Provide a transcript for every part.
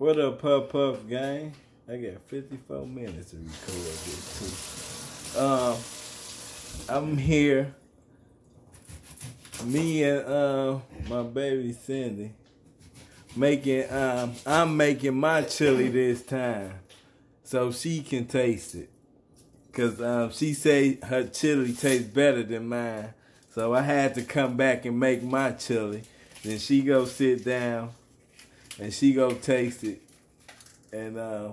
What up, Puff Puff gang? I got 54 minutes to record this too. Um, I'm here. Me and uh, my baby Cindy making. Um, I'm making my chili this time, so she can taste it. Cause um, she say her chili tastes better than mine, so I had to come back and make my chili. Then she go sit down and she go taste it, and uh,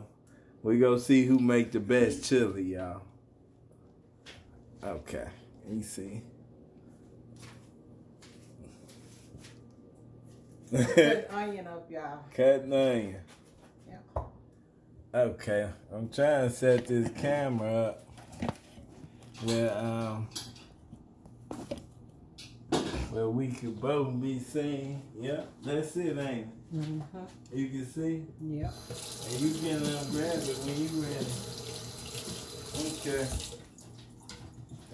we go see who make the best chili, y'all. Okay, you see. Put onion up, y'all. Cutting onion. Yeah. Okay, I'm trying to set this camera up where um where we could both be seen. Yep, that's it, ain't it? Mm-hmm. You can see, Yep. and you can um, grab it when you ready. Okay.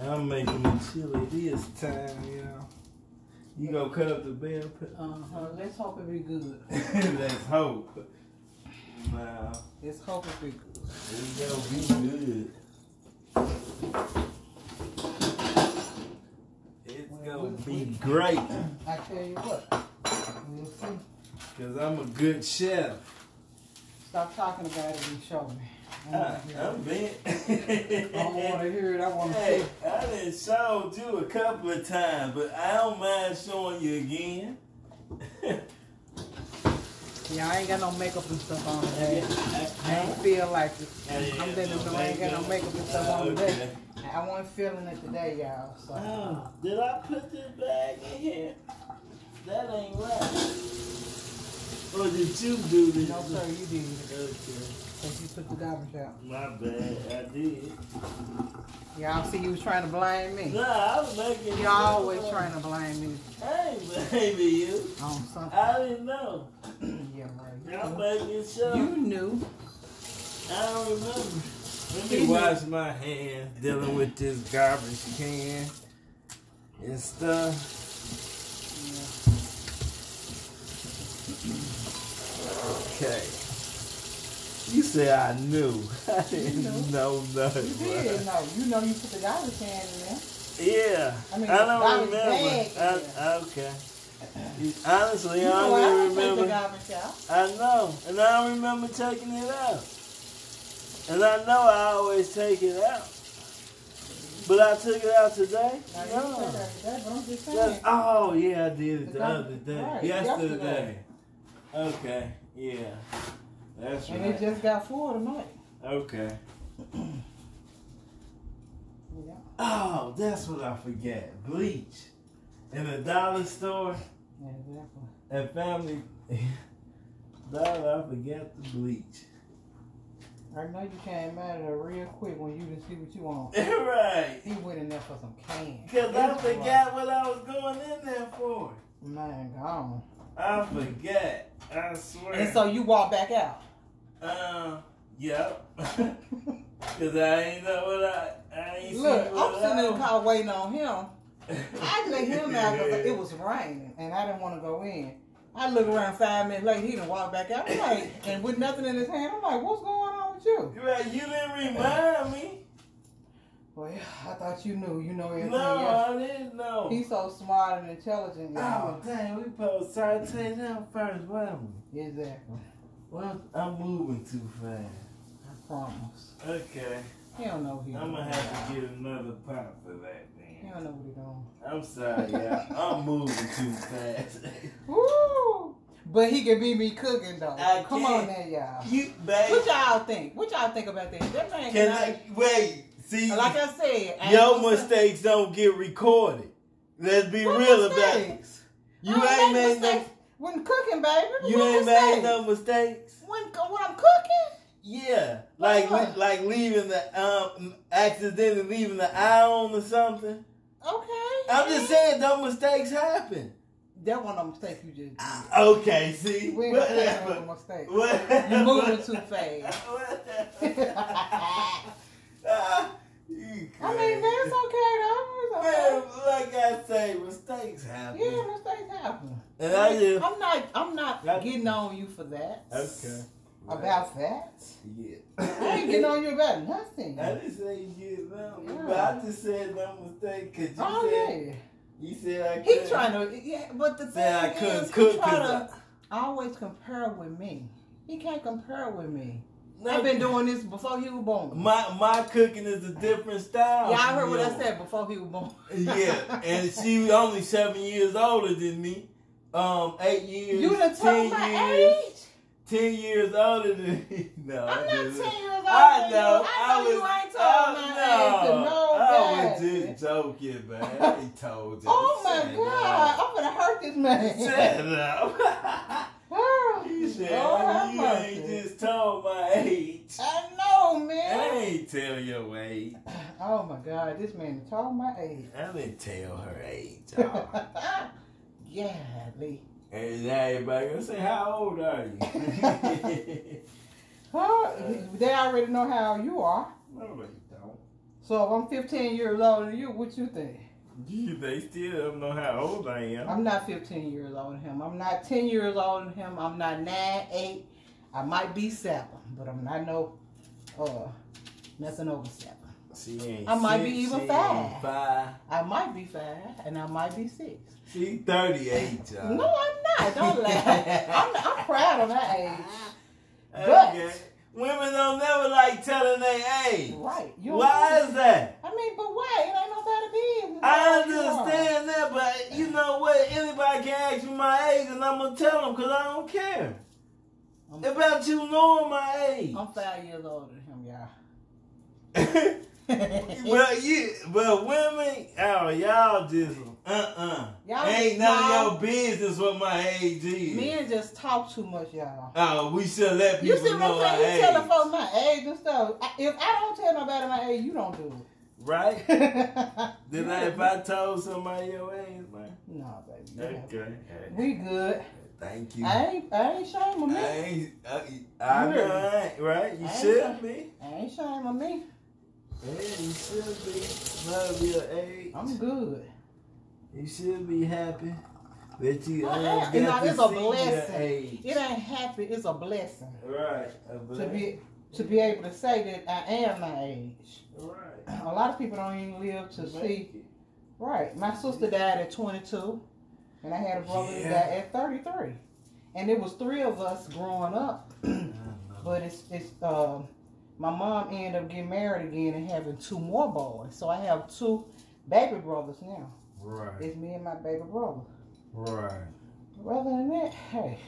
I'm making the chili this time, you know. You gonna cut up the bell pepper? Uh-huh. Let's hope it be good. Let's hope. Now, Let's hope it be good. it's gonna be good. It's gonna be great. I tell you what. We'll see. Cause I'm a good chef. Stop talking about it and show me. I ah, I, don't I'm want to hear it. I don't want to hear it. I want to Hey, see. I done showed you a couple of times, but I don't mind showing you again. Yeah, I ain't got no makeup and stuff on today. I I, don't feel like it. I, I'm letting them know I ain't got no makeup and stuff on today. I wasn't feeling it today, y'all. So. Oh, did I put this bag in here? That ain't right. Or did you do this? No, sir, you did. Okay. Because you took the garbage out. My bad, I did. Y'all see you was trying to blame me. Nah, I was making You always trying to blame me I ain't blaming you. on something. I didn't know. yeah, I'm right. making sure. You knew. I don't remember. Let me wash my hands dealing with this garbage can and stuff. Okay. You said I knew. I didn't knew. know nothing. You did know. You know you put the garbage can in there. Yeah. I mean, I don't remember. I, okay. Honestly, You I know I don't the remember. garbage out. I know, and I don't remember taking it out. And I know I always take it out. But I took it out today? Now, No. that, but I'm just saying. Oh, yeah, I did it The the other day. right, yesterday. yesterday. Okay, yeah. That's and right. it just got full tonight. okay. Yeah. Oh, that's what I forget. Bleach. In the dollar store Yeah, exactly. at Family Dollar, I forgot the bleach. I know you came out of there real quick when you didn't see what you want. right. He went in there for some cans. Because I forgot what I was going in there for. Man, gone. I forget. I swear. And so you walk back out. Uh, yep. Cause I ain't know what I, I ain't Look, I'm sitting in the car waiting on him. I let him out because it was raining and I didn't want to go in. I look around five minutes later, he done walk back out. I'm like, and with nothing in his hand, I'm like, what's going on with you? You right, you didn't remind me. Well, I thought you knew. You know everything. No, else. I didn't know. He's so smart and intelligent, Oh, y'all. dang, we supposed to start taking them first, wasn't we? Exactly. Well, I'm moving too fast. I promise. Okay. He don't know he I'm gonna have to get another pop for that, He man. don't know what he doing. I'm sorry, y'all. I'm moving too fast. Woo! But he can be me cooking though. I Come on there, y'all. you, babe. What y'all think? What y'all think about that? That man Can cannot- I wait? See, Like I said, I your ain't gonna say- mistakes don't get recorded. Let's be What real about it. You I ain't made no. When cooking, baby. You ain't mistakes? made no mistakes. when when I'm cooking. Yeah, like What? like leaving the um accidentally leaving the eye on or something. Okay. I'm just saying, those mistakes happen. That one mistake you just did. Okay, see, We ain't gonna say that whatever. was a mistake. Whatever. You moving too fast. Ah, I mean, that's okay though. It's Man, okay. like I say, mistakes happen. Yeah, mistakes happen. And I just I'm not. I'm not I- getting on you for that. okay. About that? Yeah. I ain't getting on you about nothing. I didn't say you get on me, Yeah. but I just said no mistake because you Oh said yeah. you said I He couldn't. trying to, yeah, but the Said I thing couldn't is, cook he try 'cause to always compare with me. He can't compare with me. No, I've been doing this before he was born. My my cooking is a different style. yeah, I heard what I said before he was born. yeah, and she was only seven years older than me. Um, eight years. You done told my years, age. Ten years older than me. No, I'm not ten years older. I know. I know was, you ain't told my age no I was guy. just joking, man. I told you. Oh my god, I'm gonna hurt this man. Shut up. Oh, you said Lord you ain't just told my age. I know, man. I ain't tell your age. Oh my god, this man told my age. I didn't tell her age. Lee. and now everybody gonna say, "How old are you?" Huh? They already know how you are. no, they don't. So if I'm 15 years older than you, what you think? They still don't know how old I am. I'm not 15 years old than him. I'm not 10 years old than him. I'm not 9, 8. I might be 7, but I'm not no, uh, nothing over 7. She ain't I might six, be even five. Five. I might be 5, and I might be 6. She 38, y'all. No, I'm not. Don't laugh. I'm, I'm proud of my age. Okay. Women don't never like telling their age. Right. You Why is that? I mean, but why? It ain't nobody business. I How old you are. understand that, but you know what? Anybody can ask me my age, and I'm gonna tell them because I don't care I'm- about you knowing my age. I'm five years older than him, y'all. but you, but women, oh y'all just uh uh Y'all Ain't none of your business what my age is. Men just talk too much, y'all. Oh, we should let You people see know what I'm saying? You telling folks my age and stuff. If I don't tell nobody my age, you don't do right? Then I, if I told somebody your age, man. no, baby. Okay. We good. Thank you. I ain't. I ain't shame of me. I ain't. I, I know I ain't, right? You I should be. I ain't shame of me. Yeah, you should be. Love your age. I'm good. You should be happy that you I um, am. got You know, to it's a blessing. your age. It ain't happy. It's a blessing Right. A to be to be able to say that I am my age. Right. A lot of people don't even live to see. it. Right. My sister died at 22, and I had a brother Yeah. that died at 33. And it was three of us growing up, but it's it's um my mom ended up getting married again and having two more boys. So I have two baby brothers now. Right. It's me and my baby brother. Right. Other than that, hey,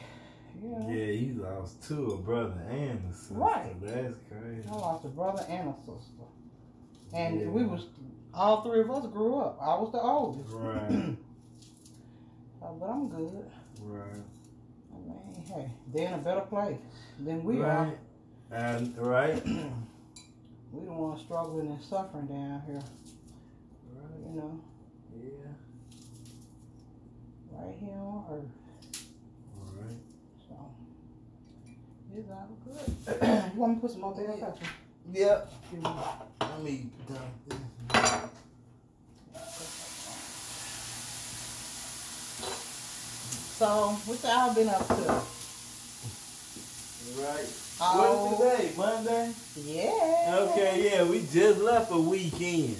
you know, Yeah, you lost two, a brother and a sister. Right. That's crazy. I lost a brother and a sister, and Yeah. we was all three of us grew up. I was the oldest. Right. Uh, but I'm good. Right. I mean, hey, they're in a better place than we right. And right. are. we the ones struggling and suffering down here. Right. You know, Yeah. right here on earth. Right. So it's all good. you want me to put some more bell pepper? Yep. Give me- Let me dump. So what y'all been up to? Right. Oh. What's today? Monday? Yeah. Okay, yeah, we just left a weekend.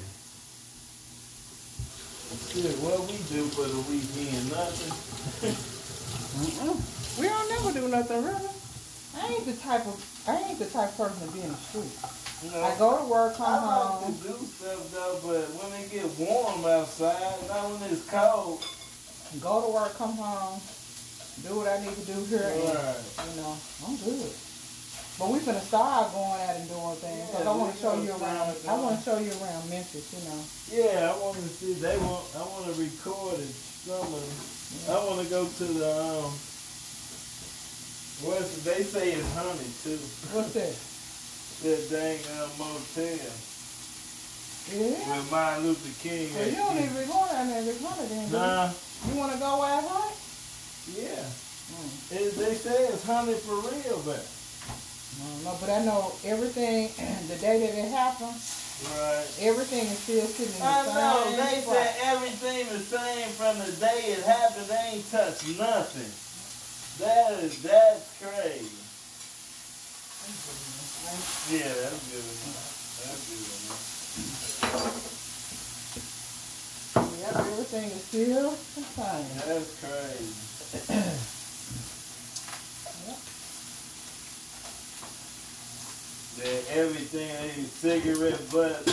Shit, what we do for the weekend? Nothing. We don't never do nothing really. I ain't the type of I ain't the type of person to be in the street. You know, I go to work, come I like to do stuff though, but when it get warm outside, not when it's cold. Go to work, come home, do what I need to do here, and you know, I'm good. But we finna start going out and doing things because Yeah, I want to show you around. I want to show you around Memphis, you know. Yeah, I want to see. They want. I want to record it. Some of. I want to go to the um. What's they say it's haunted too. What's that? That dang uh, motel Yeah. with Martin Luther King. Well, you don't even go down there every do you? Nah. You want to go out hunt? Yeah. Mm. It, they say it's haunted for real, but. No, no, but I know everything. the day that it happened, Right. everything is still sitting in the I same know. They spot. said everything the same from the day it happened. They ain't touched nothing. That is that's crazy. Yeah, that's good. That's good. Yep, everything is still same. That's crazy. Yep. That everything, these cigarette butts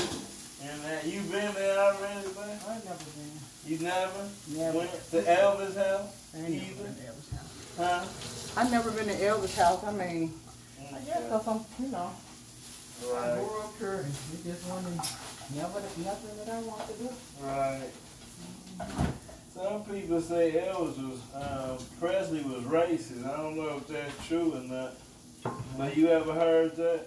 and that. You been there already, man? I never been. You never? Never. Went to Elvis' house? I never Either? been to Elvis' house. Huh? I never been to Elvis' house. I mean, I guess cause I'm, you know, I Right. grew up here. and It just wasn't never nothing that I want to do. Right. Some people say Elvis was, um, Presley was racist. I don't know if that's true or not. But you ever heard that?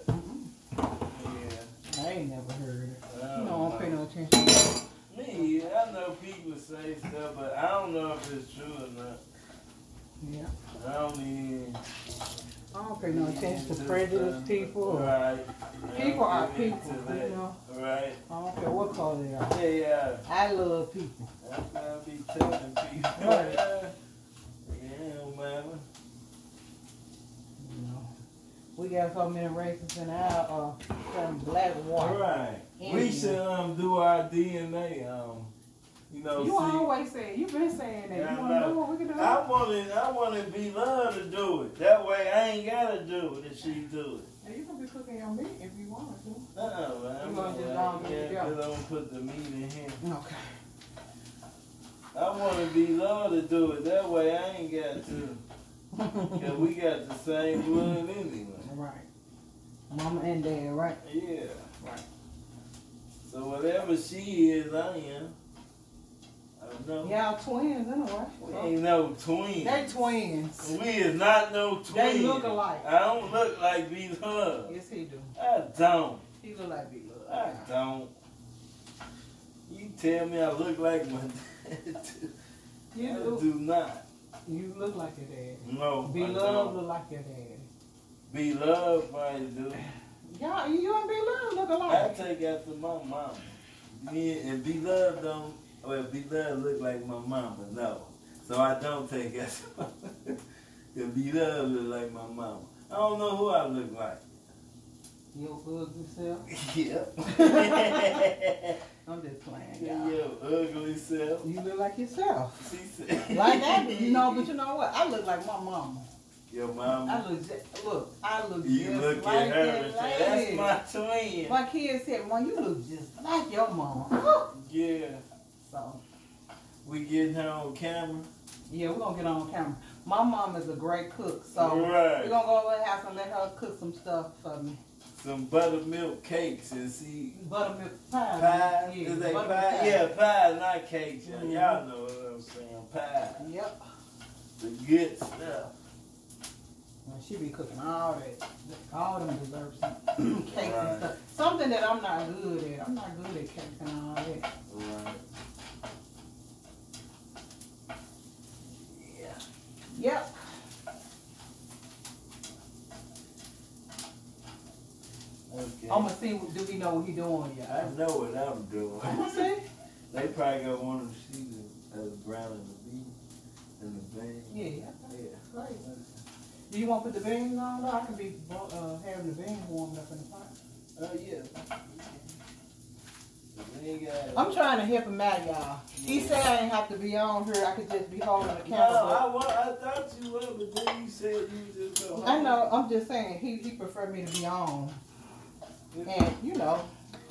Yeah. I ain't never heard it. I You don't know, I don't pay no attention. to it. Me, I know people say stuff, but I don't know if it's true or not. Yeah. I don't even. I don't pay no attention to prejudiced people. Right. People are people, you know. Right. I don't care what color they are. They are. I love people. I be telling people. Yeah, man. You know, we got so many races in our uh, some black white. Right. We should um do our DNA. Um, you know, You see. always say you've been saying that. Yeah, you want to know. what we can do? I want to. I want to be loved to do it. That way, I ain't gotta do it if she do it. Now, you can be cooking your meat if you want to. Uh-uh, man. You gonna just I'm go yeah, get it out. cause I'm gonna put the meat in here. Okay. I want to be loved to do it. That way, I ain't got to. Cause we got the same blood anyway. right. Mama and dad, right? Yeah. Right. So whatever she is, I am. Y'all twins anyway. We ain't no twins. They twins. We is not no twins. They look alike. I don't look like B Love. Yes, he do. I don't. He look like Big I don't. You tell me I look like my dad. You I do. do not. You look like your dad. No. Be I love don't. look like your dad. Be love, probably do. Y'all, you and Be love look I take after my mom. Me and Be Love don't. Well, Be Love look like my mama. No, so I don't take after. Cause Be Love look like my mama. I don't know who I look like. Your ugly self. Yep. I'm just playing, y'all. Your ugly self. You look like yourself. Like that, you know. But you know what? I look like my mama. Your I mama. look, look. I look You just look like at her that. "That's my twin." My kids said, "Mom, you look just like your mama." Yeah. So We getting her on camera. yeah, we're gonna get on camera. My mom is a great cook, so Right. we're gonna go over the house and let her cook some stuff for me. Some buttermilk cakes and see Buttermilk pie. Pie? Yeah, Is they pie? Yeah, pie, not cakes. Y'all mm-hmm. know what I'm saying. Pie. Yep. The good stuff. Well, she be cooking all that, all them desserts, and cakes Right. and stuff. Something that I'm not good at. I'm not good at cakes and all that. Right. Yeah. Yep. Okay. I'm gonna see. Do he know what he doing, I y'all? know what I'm doing. Gonna see. They probably got one of the sheets of the brown and the beef and the bean. Yeah. Yeah. Do you want to put the beans on? I can be uh, having the beans warmed up in the pot. Oh yeah. They got- I'm trying to help him out, y'all. He said I didn't have to be on here. I could just be holding the No, camera. I, wa- I thought you were, but then you said you just I know. I'm just saying he he preferred me to be on, and you know,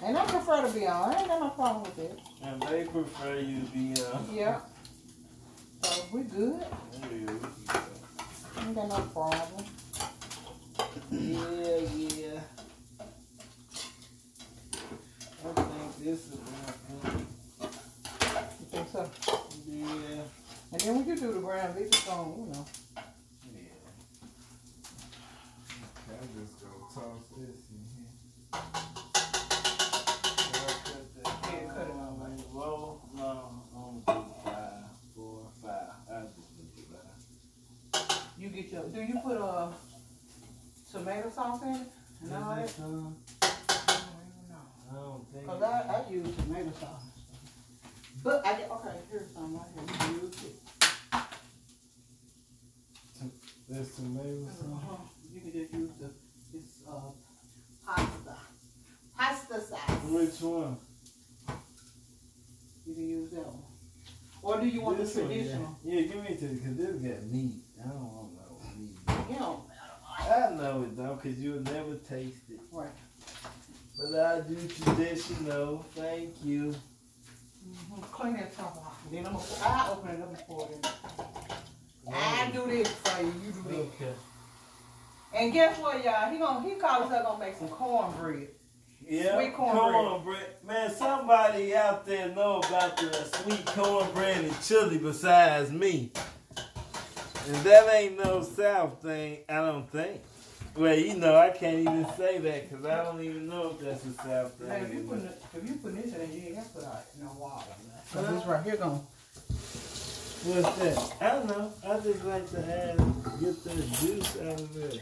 and I prefer to be on. I ain't got no problem with it. And they prefer you to be uh Yeah. So we good. yeah, Ain't got no problem. yeah, yeah. I think this is enough. You think so? Yeah. And then when you do the ground beef, it's gonna, you know. Yeah. Okay, I'm just gonna toss this get do you put a tomato sauce in it? No, I uh, don't even know. Because I, I use tomato sauce. But I get, okay, here's some right here. You Use it. There's tomato uh-huh. sauce. You can just use the, this uh, pasta. Pasta sauce. Which one? You can use that one. Or do you want this the traditional? One, yeah. yeah, give me to because this got meat. I don't want I know it though, cause you'll never taste it. right. But I do traditional. Thank you. Mm-hmm. Clean that top off. Then I'm gonna, I open it up and pour it in. I do this for you, you do this. Okay. And guess what, y'all? He gonna he called us up gonna make some cornbread. Yeah, Sweet cornbread. cornbread. Man, somebody out there know about the sweet cornbread and chili besides me. And that ain't no South thing, I don't think. Well, you know, I can't even say that because I don't even know if that's a South Man, if you put it, if you put this in, you ain't got to put out no water. Huh? So this right here gonna What's that? I don't know. I just like to add, get the juice out of it.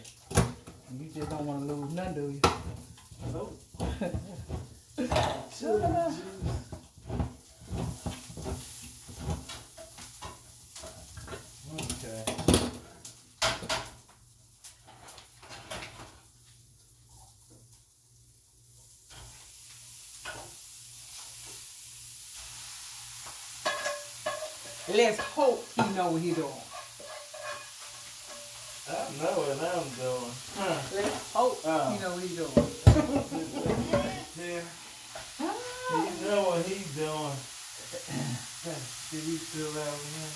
you just don't want to lose none, do you? Nope. Sure enough. Okay. Let's hope he know what he doing. I know what I'm doing. Huh. Let's hope Oh. he know what he doing. Right there. You know what he's doing. Did he fill out one?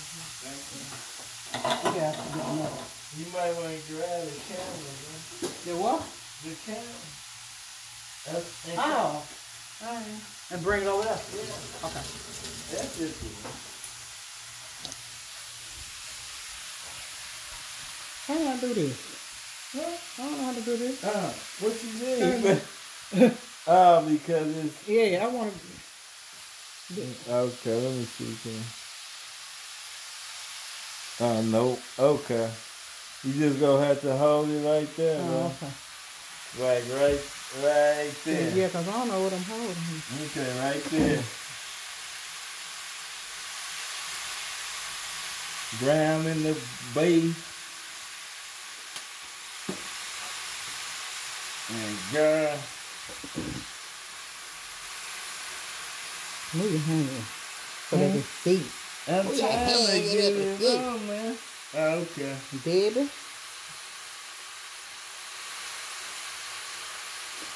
We got to get another. You might want to grab the camera, man. The what? The camera. That's, and Oh. And bring it over there. Yeah, Okay. that's just it. How do I do this? What? I don't know how to do this. Uh, what you mean? oh, because it's Yeah, I want to. Okay, let me see again. Oh, no. Okay. You just gonna have to hold it right there, Oh, okay. Like right, right there. Yeah, because I don't know what I'm holding. Okay, right there. Brown in the base. Girl, Move your hand in so they can hmm? see. I'm Oh, trying to get it yeah. Oh, man. Oh, okay. Baby.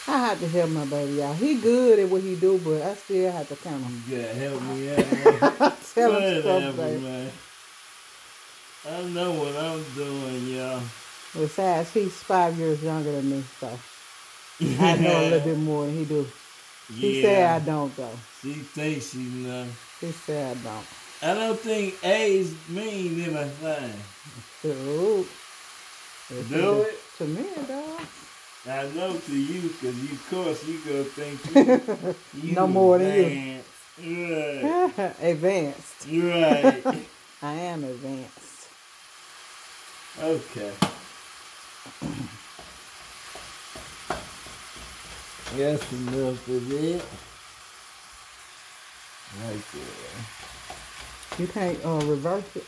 I have to help my baby y'all. He good at what he do, but I still have to kind of You gotta help me out, tell him stuff, baby. man. I know what I'm doing, y'all. Besides, he's five years younger than me, so I know a little bit more than he do. He said I don't, though. She thinks she know. He said I don't. I don't think age mean anything. So, Do it? To me, dog. I know to you, cause you, of course, you gonna think you, you No more than you. you. Right, advanced. right. I am advanced. Okay. That's enough of it. Right there. You can't uh, reverse it.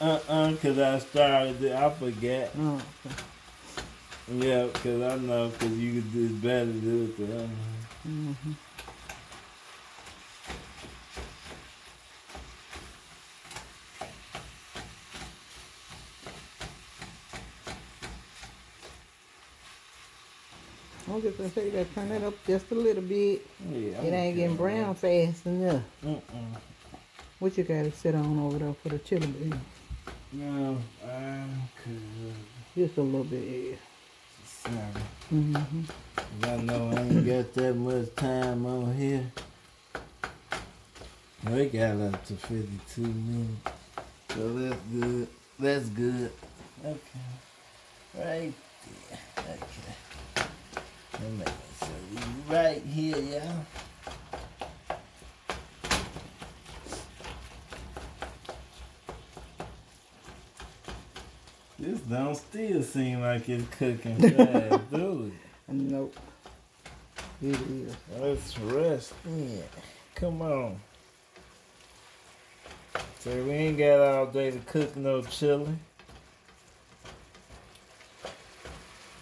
Uh-uh, cause I started it. I forget. Oh, okay. Yeah, cause I know, cause you could do better do it way. Mm-hmm. I'm just gonna say that turn it up just a little bit. Yeah, It ain't getting brown fast enough. Mm-mm. What you gotta sit on over there for the chili bean? No, I'm good. Just a little bit, yeah. Sorry. Mm-hmm. 'Cause I know I ain't got that much time on here. We got up to 52 minutes. So that's good. That's good. Okay. Right there. Okay. We right here, y'all. This don't still seem like it's cooking fast, do it? Nope. It is. Let's rest in. Come on. So we ain't got all day to cook no chili.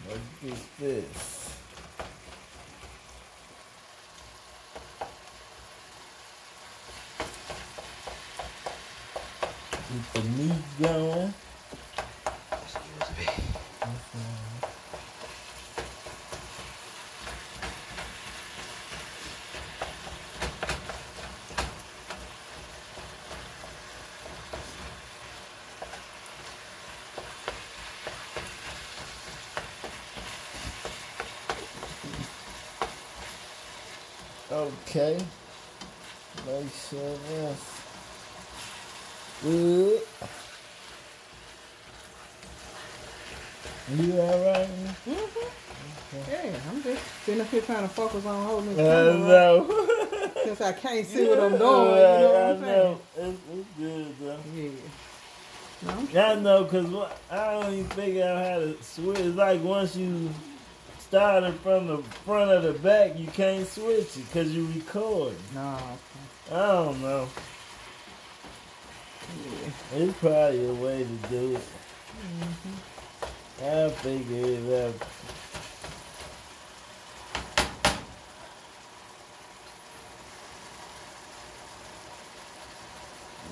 Let's get this. Get the meat going. Excuse me. Okay. Make sure good. You alright? Mhm. Yeah, I'm just sitting up here trying to focus on holding this I know. since I can't see what I'm doing. You know what I I'm saying? know. It's, it's good though. Yeah. No, I know, cause I don't even figure out how to switch. It's like once you started from the front of the back, you can't switch it, cause you record. No. I don't know. Yeah. It's probably a way to do it. I'll figure it out.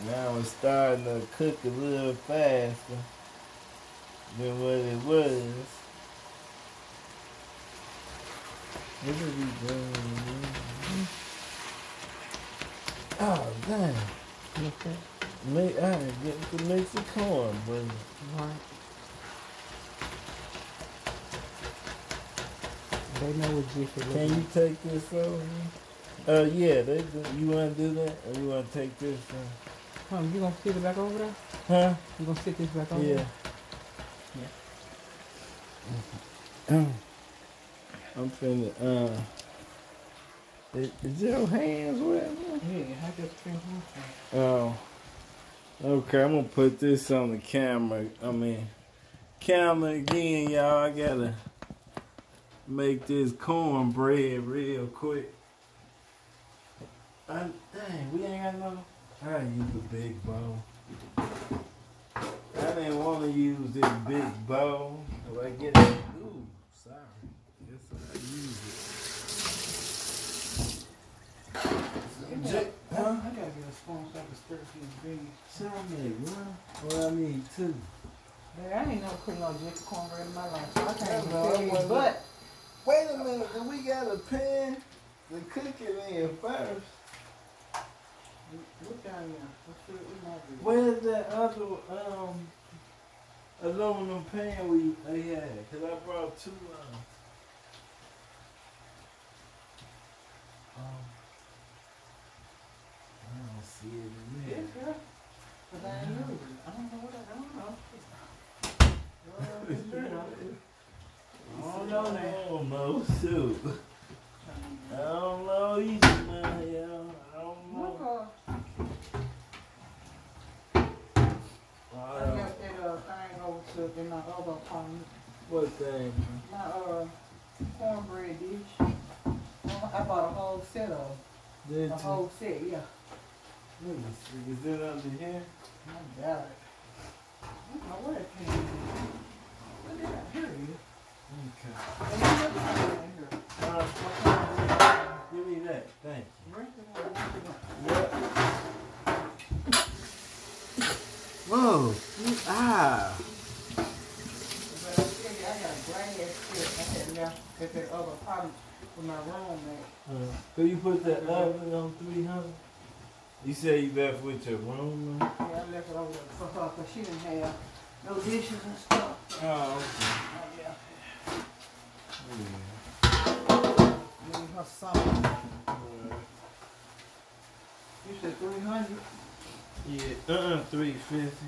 Now it's starting to cook a little faster than what it was. What are we doing? Mm-hmm. Oh, damn. Okay. Make, I ain't getting to mix the corn, but Right. They know what Jiffy can you take this over? Uh, yeah, they do. You want to do that, or you want to take this? Uh, Huh, you gonna sit it back over there? huh? You gonna sit this back over Yeah. there? I'm finna. Uh, is, is your hands man? Yeah, I just finished my Oh. Okay, I'm gonna put this on the camera. I mean, camera again, y'all. I gotta make this cornbread real quick. I, dang, we ain't got no. I use the big bowl. I didn't want to use this big bowl. If I get it, ooh, sorry. Guess I use it. Huh? I gotta get a spoon so I can stir these beans. Somebody, what? Well, I need two. Man, I ain't never cooked no Jiffy cornbread in my life, so I can't no, tell you. wasn't- But Wait a minute, we got a pan to cook it in first? look down here. Let's see what we might do. Where's that other um aluminum pan we they had? Cause I brought two. Um, I don't see it in Yes, there. girl. But I ain't used it. I don't know what I, I don't know. Well, it's good, huh? I don't know now. I don't know. I don't know either, man. Yo. I don't know. I left that uh, thing over to in my other apartment. what thing? My uh cornbread dish. I bought a whole set of Did a whole set. Yeah, Let me see. Is it under here? I got it. I don't know where it came from. Look at that. Here it is. Okay. And you look at it in here. Uh, what kind of- give me that. Thank Right there, right there. you. Yeah. Whoa. You- Ah. But I tell you, I got a glass set I had left at that other apartment with my roommate. Uh, could you put that oven on 300? You say you left with your room? Yeah, I left it over there for her because she didn't have no dishes and stuff. Oh, Oh, yeah. okay. Need her something. Yeah. You said 300? Yeah, uh-uh, 350.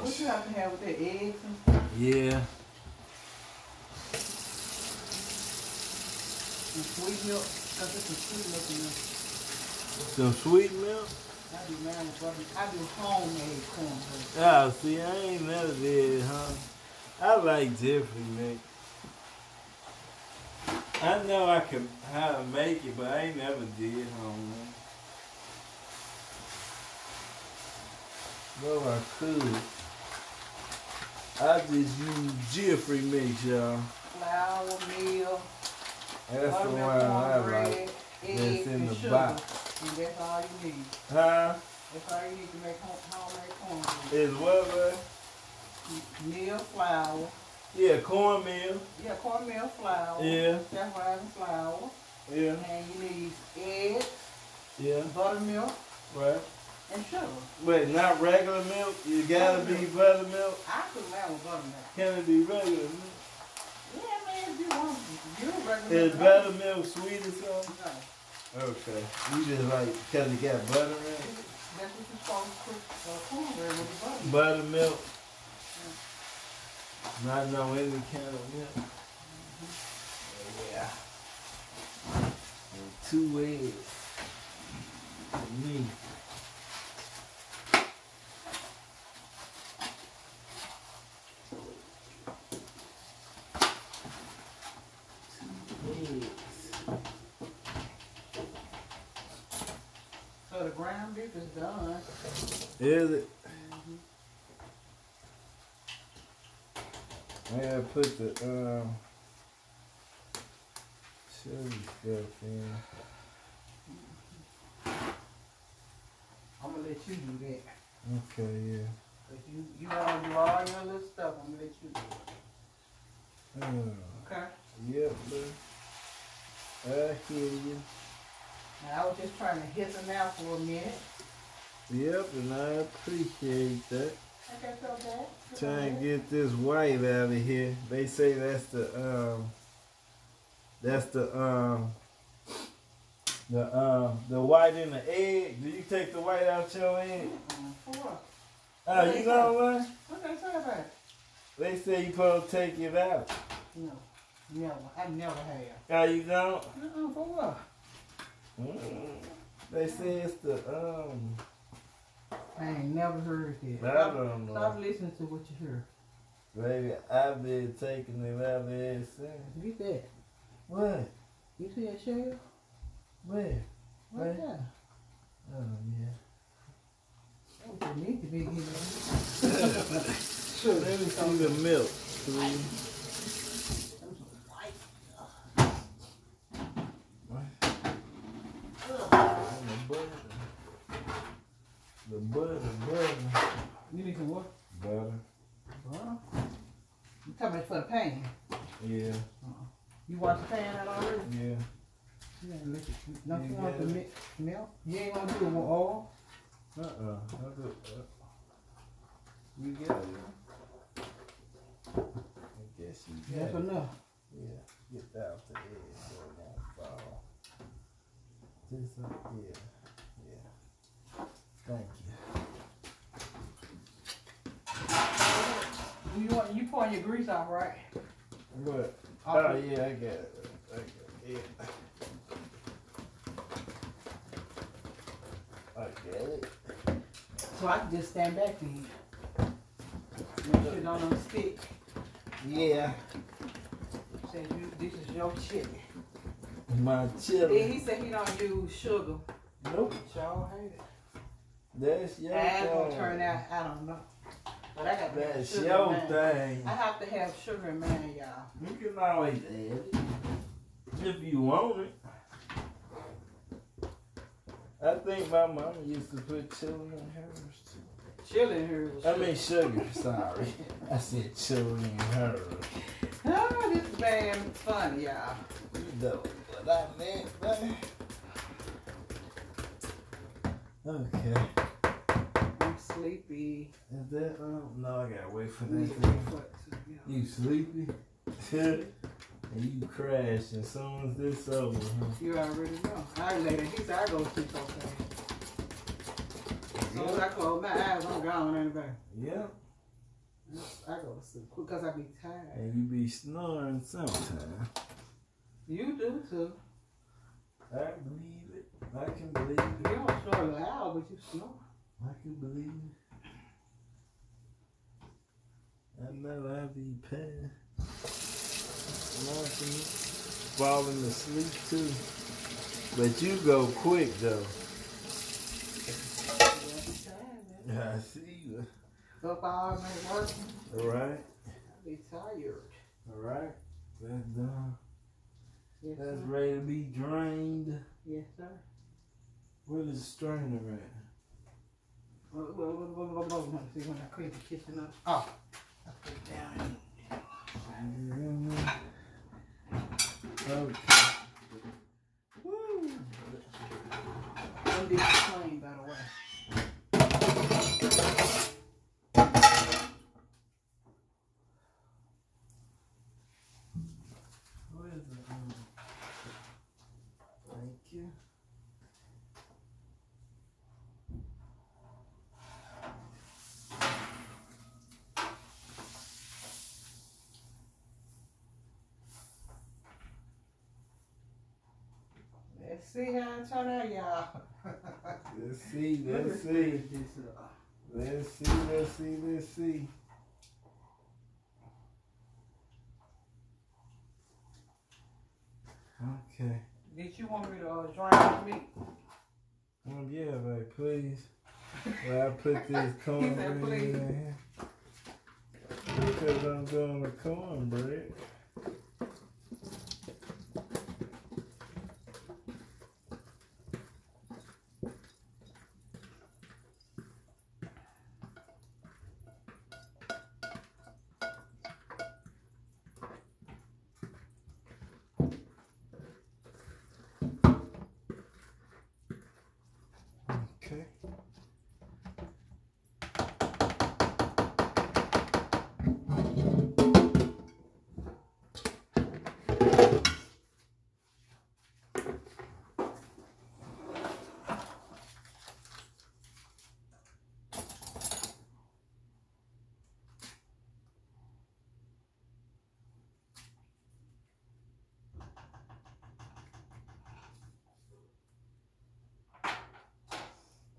What you have to have with the eggs and stuff? Yeah. And sweet milk? Because it's some sweet milk in there. Some sweet milk? I do man I do homemade cornbread. Oh, see, I ain't never did, it, huh? I like Jiffy mix. I know I can how to make it, but I ain't never did home. Well, I could. I just use Jiffy mix, y'all. Flour, meal, That's the one I like. eggs, in the sugar. box. And that's all you need. Huh? That's all you need to make home, homemade cornbread. Is what, man? Meal, flour. Yeah, cornmeal. Yeah, cornmeal, flour. Yeah. That's Saffron flour. Yeah. And you need eggs, Yeah. buttermilk, Right. and sugar. Wait, not regular milk? You gotta be buttermilk? I could man with buttermilk. Can it be regular milk? Is milk. buttermilk sweet or something? No. Okay. You just like, cause it got butter in it? That's what you're supposed to cook uh, cornbread with the butter. Buttermilk. Not no any kind of milk. Yeah. And two eggs. For me. Two eggs. So beef is done. Is it? I gotta put the um chili stuff in. I'm gonna let you do that. Okay, yeah. If you you wanna do all your little stuff, I'm gonna let you do it. Uh, Okay. yep, bro. I hear you. Now I was just trying to hit them out for a minute. Yep, and I appreciate that. Okay, so that. Trying to get this white out of here. They say that's the um that's the um the um the white in the egg. Do you take the white out your egg? For what? Oh, you know what? What they say about it? They say you supposed to take it out. No. Never. I never have. Oh, you don't? Uh-uh, for what? Mm. They say it's the um I ain't never heard that. I Stop, don't know. stop listening to what you hear. Baby, I've been taking it out there since. Get that. What? You see that shell? Where? Right Right. there. Oh yeah. That what you need to be getting. Sure, let me see the milk, please. What? And the butter. The butter, butter. You need some what? Butter. Well, you talking about for the pan. Yeah, You wash the pan out already? yeah. You, don't you You want the milk? You ain't gonna do it with oil? Uh-uh. Uh, You got it. I guess you got That's it. enough. Yeah, get that off the edge so it won't fall. Just up, yeah. Thank you. You want you pouring your grease off, right? What? Off Oh of- yeah, I got it. I got it. I got it. So I can just stand back and make sure it don't stick. Yeah, Say you this is your chili. my Then chili. he said he don't use sugar. Nope, Y'all hate it. That's your How it's gonna thing. turn out, I don't know. But I got to have That's sugar your thing. I have to have sugar in mine, y'all. You can always add it if you want it. I think my mama used to put chili in hers too. Chili in here was I mean sugar, sorry. I said chili in hers. Oh, this man funny, y'all. You know what I meant, baby. Okay. Sleepy. Is that um no I gotta wait for that thing. You sleepy? and you crash as soon as this over, huh? You already know. I later. He said I go sleep so fast. As soon as I close my eyes, I'm gone anyway. Yeah. I go to sleep because I be tired. And you be snoring sometimes. You do too. I believe it. I can believe it. You don't snore loud, but you snore. I can believe it. I know I be paying. Falling asleep too. But you go quick though. Yeah, I be tired, man. I see you. Up all night working. All right. I be tired. All right. That's done. Yes, That's sir. ready to be drained. Yes, sir. Where is the strainer at? See when I clean the kitchen up. Oh, I put it down. Okay. Woo. Them dishes clean, by the way. Where is it? Um, Thank you. Let's see how it turn out, y'all. Let's see, let's see. Let's see, let's see, let's see. Okay. Did you want me to uh, drain the meat? Um, yeah, babe, please. Well, I put this cornbread please. in here. Because I'm doing the cornbread. Okay.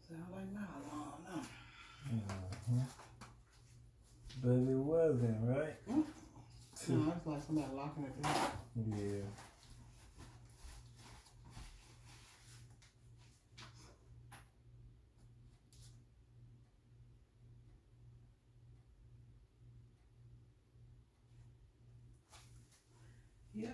Sound like my alarm, no. Mhm. But it wasn't, right? Mm. No, it's like somebody locking it down. Yeah. Yeah.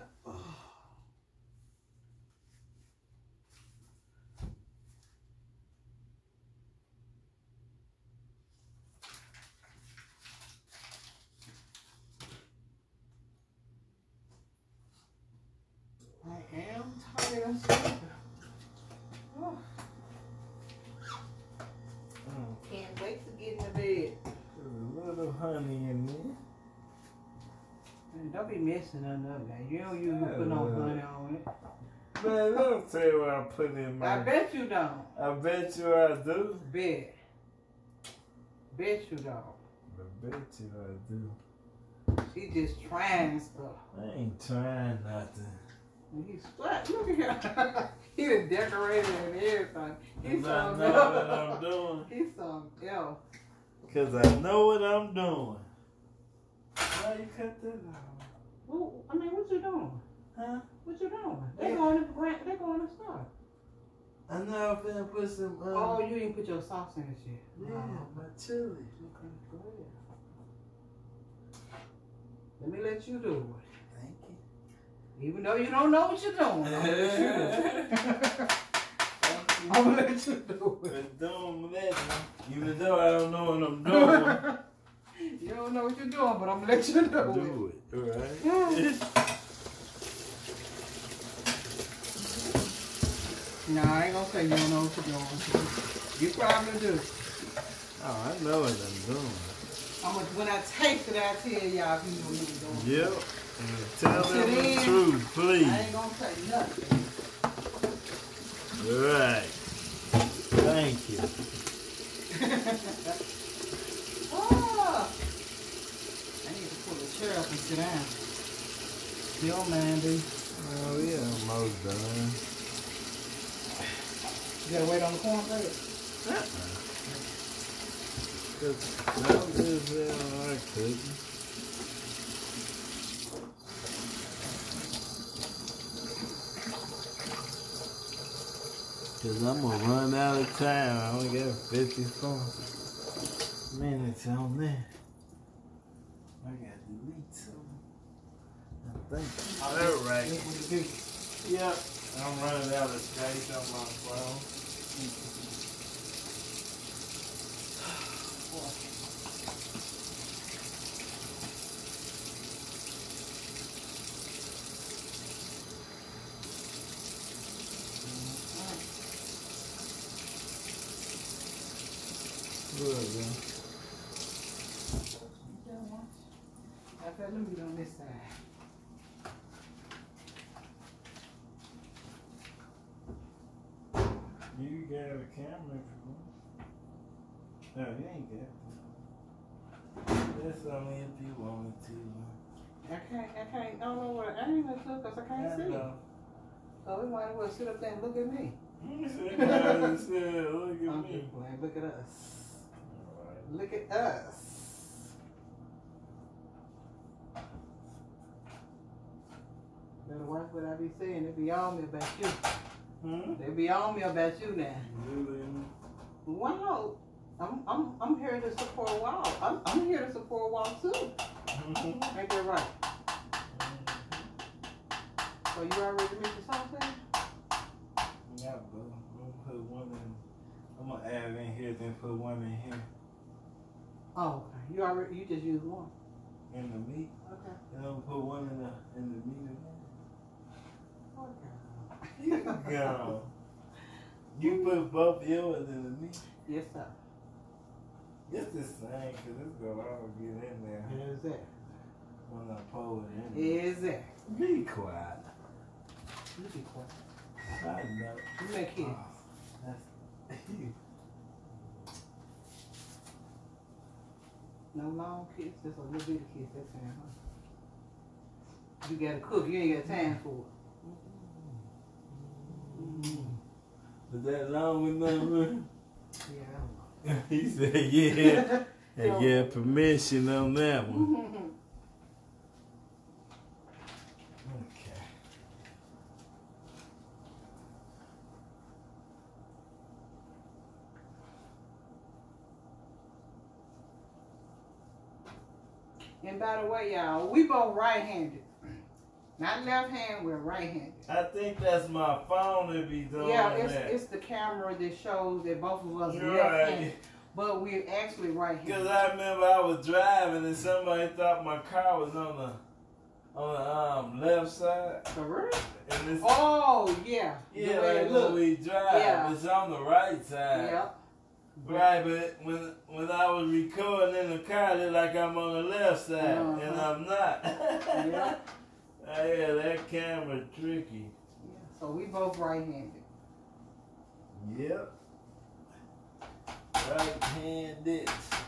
I am tired of sleeping. Oh, can't wait to get in the bed. There's a little honey in there. Man, don't be messing nothing up now. You know you put no honey on it. Man, let me tell you what I put in my. I bet you don't. I bet you I do. Bet. Bet you don't. I bet you I do. She just trying stuff. I ain't trying nothing. And He's flat. Look at him. he done decorated and everything. He's Cause I something know what. I'm doing. He's something else. Cause I know what I'm doing. Why you cut that out? Well, I mean, what you doing? Huh? What you doing? They Yeah. going to grant. They going to start. I know I'm finna put some. Um, Oh, you didn't put your sauce in it yet. yeah, Oh, my chili. okay, go ahead. Let me let you do it. Thank you. Even though you don't know what you're doing, I'm gonna let you do it. I'm gonna let you do it. But don't. Even though I don't know what I'm doing, you don't know what you're doing, but I'm gonna let you do, do it. Alright? it. No, I ain't gonna say you don't know what you're doing. You probably do. oh, I know what I'm doing. I'm gonna, when I taste it, I'll tell y'all if you know what you're doing. Yep. Tell them the truth, please. I ain't gonna say nothing. Alright. Thank you. Ah. I need to pull the chair up and sit down. Still, man, dude. Oh, yeah, almost done. You gotta wait on the cornbread. Cause that was uh, I couldn't. Cause I'm gonna run out of time. I only got 54. minutes on there. I gotta delete some. I think. Oh, All right. Yep. I'm running out of space on my phone. Good, man. I felt them be on this side. You got a camera if you want. No, you ain't got That's if you wanted to. I can't, I can't, I don't know what, I ain't even look because I can't I see. know. So we might as well sit up there and look at me. You said, "God," said, Look at I'm me. playing. Look at us. Alright. Look at us. Better watch what I be saying. They be on me about you. Hmm? They be on me about you now. Really? Not? I'm I'm I'm here to support a Wall. I'm I'm here to support a Wall too. Mhm. Ain't that right? So you already mixed the sauce in? Yeah, bro. I'm gonna put one in. I'm gonna add in here, then put one in here. Oh, okay. You already you just used one. In the meat. Okay. Then I'm gonna put one in the in the meat Okay. go. You put both yours in the meat. Yes, sir. It's the same, cause it's gonna all get in there Is that? when I pull it in. Is that? Be quiet. You be quiet. I know. You make kids. Oh, that's No long kids, just a little bit of kids. That's fine, huh? You gotta cook. You ain't got time for it. Mm. Was that long enough? Yeah, I don't know. he said, yeah. And get permission on that one. Okay. and by the way, y'all, we both right-handed. Not left hand, we're right-handed. I think that's my phone that be doing Yeah, it's that. it's the camera that shows that both of us You're left-handed, right. but we're actually right-handed. Because I remember I was driving and somebody thought my car was on the on the um, left side. For real? And it's, Oh yeah, the yeah, way like when we drive, Yeah. it's on the right side. Yep. Right, but when when I was recording in the car, looked like I'm on the left side, and Uh-huh. I'm not. Yeah. Oh, yeah, that camera tricky. Yeah. So we both right-handed. Yep. Right